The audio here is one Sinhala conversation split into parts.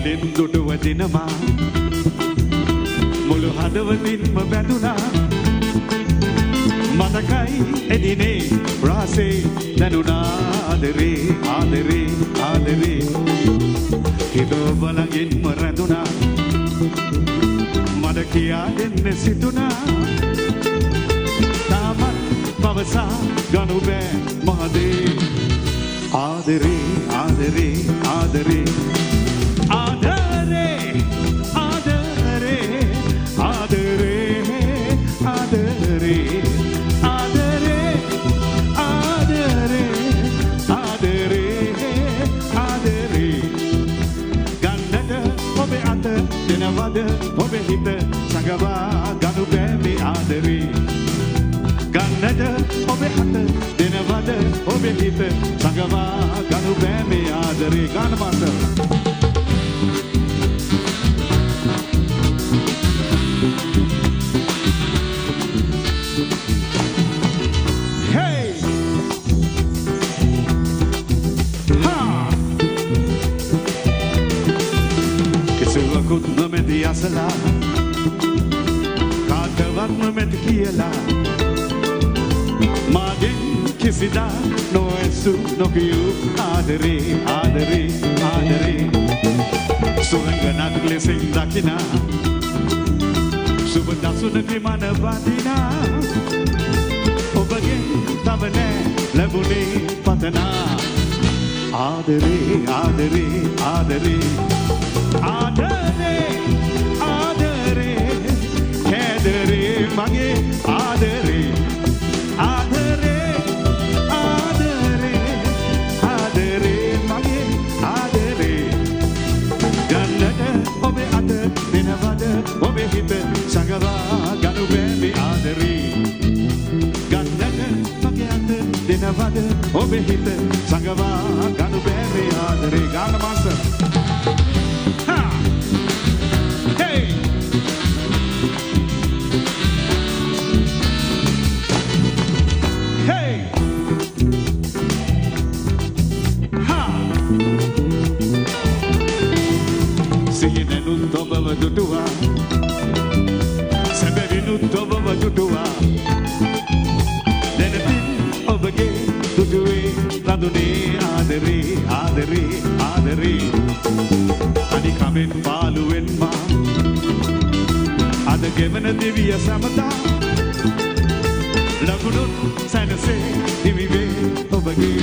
මුලින් දුටුව දිනමා මුළු හදවතින්ම බැඳුනා මතකයි එදිනේ රාසේ දැනුනා ආදරේ ආදරේ ආදරේ හිතෝ බලගින්ම රැඳුනා. මට කියා දෙන්න සිතුනා. තාමත් පවසා ගනු බෑ මහදේ. ආදරේ ආදරේ ආදරේ ආදරේ දෙනවද ඔබේ හිත සඟවා ගනු බෑමි ආදරේ? ගන්නට ඔබේ අත දෙනවද ඔබේ හිත සඟවා ගනු බෑමි ආදරේ? ගාන මාස්ටර් කාටවත් නොමැති කියලා. මාගෙන් කිසිදා නොඇසු නොකියූ ආදරේ ආදරේ ආදරේ. සුරංගනක් ලෙසින් දකිනා. සුබ දසුනකි මන බඳිනා ඔබගෙන් තවනෑ ලැබුණේ පතනා. ආදරේ ආදරේ ආදරේ. ආදරේ ආදරේ කෑදරේ. මගේ ආදරේ ආදරේ ආදරේ ආදරේ මගේ ආදරේ. ගන්නට ඔබේ අත දෙනවද? ඔබේ හිත සඟවා ගනු බෑමි ආදරේ. ගන්නට මගේ අත දෙනවද? ඔබේ හිත සඟවා ගනු බෑමි ආදරේ. ගාන මාස්ටර් සිහිනෙනුත් ඔබව දුටුවා. සැබැවිනුත් ඔබව දුටුවා. දැනතින් ඔබගේ දුටුවේ රඳුනේ ආදරේ ආදරේ ආදරේ. අනිකමෙන් පාලුවෙන් මා අද ගෙවන දෙවිය සමතා. ලකුණුත් සැනසේ හිමිවේ ඔබගේ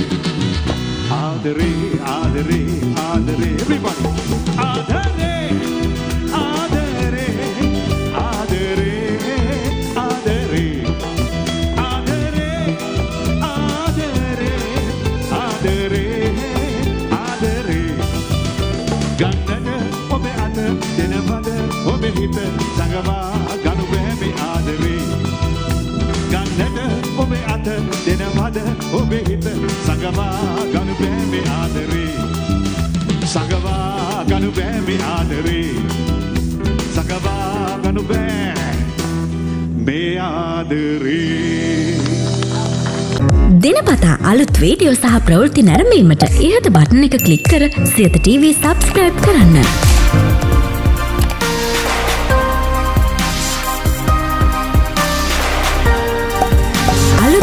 ආදරේ ආදරේ. ඔබේ හිත සඟවා ගනු බෑමි ආදරේ. ගන්නට ඔබේ අත දෙනවද ඔබේ හිත සඟවා ගනු බෑමි ආදරේ. සඟවා ගනු බෑමි ආදරේ. සඟවා ගනු බෑ මේ ආදරේ. දිනපතා අලුත් වීඩියෝ සහ ප්‍රවෘත්ති නැරඹීමට ඉහත බටන එක ක්ලික් කර සියත TV සබස්ක්‍රයිබ් කරන්න.